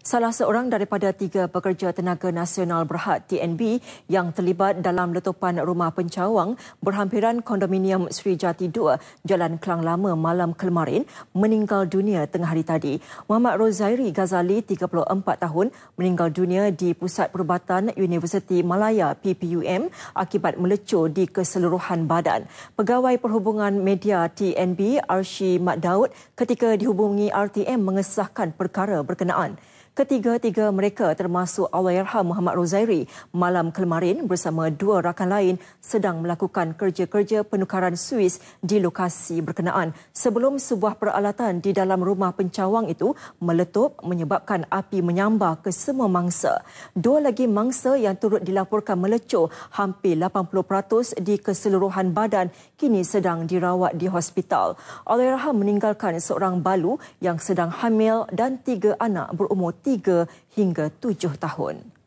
Salah seorang daripada tiga pekerja tenaga nasional berhad TNB yang terlibat dalam letupan rumah pencawang berhampiran kondominium Sri Jati 2 Jalan Kelang Lama malam kemarin meninggal dunia tengah hari tadi. Muhammad Rozairi Ghazali, 34 tahun, meninggal dunia di Pusat Perubatan Universiti Malaya PPUM akibat melecur di keseluruhan badan. Pegawai Perhubungan Media TNB Arshi Mat Daud ketika dihubungi RTM mengesahkan perkara berkenaan. Ketiga-tiga mereka termasuk Allahyarham Muhammad Rozairi malam kemarin bersama dua rakan lain sedang melakukan kerja-kerja penukaran Swiss di lokasi berkenaan sebelum sebuah peralatan di dalam rumah pencawang itu meletup menyebabkan api menyambar ke semua mangsa. Dua lagi mangsa yang turut dilaporkan melecur hampir 80% di keseluruhan badan kini sedang dirawat di hospital. Allahyarham meninggalkan seorang balu yang sedang hamil dan tiga anak berumur 3 hingga 7 tahun.